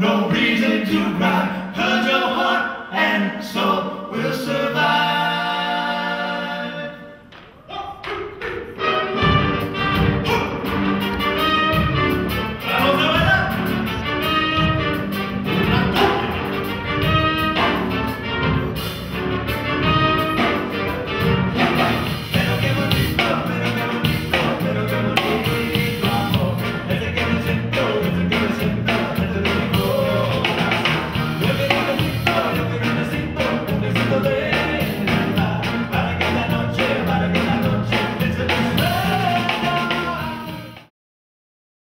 no reason to cry.